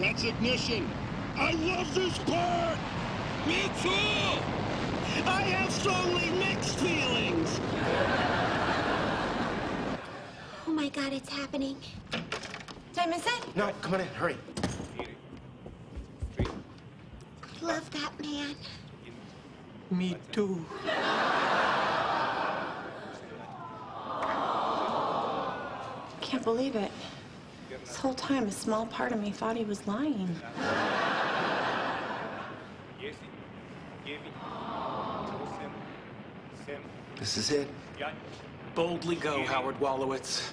That's ignition. I love this part. Me too. I have strongly mixed feelings. Oh my god, it's happening. Time is it? No, come on in, hurry. I love that man. Me too. I Can't believe it. This whole time, a small part of me thought he was lying. This is it. Boldly go, Howard Wolowitz.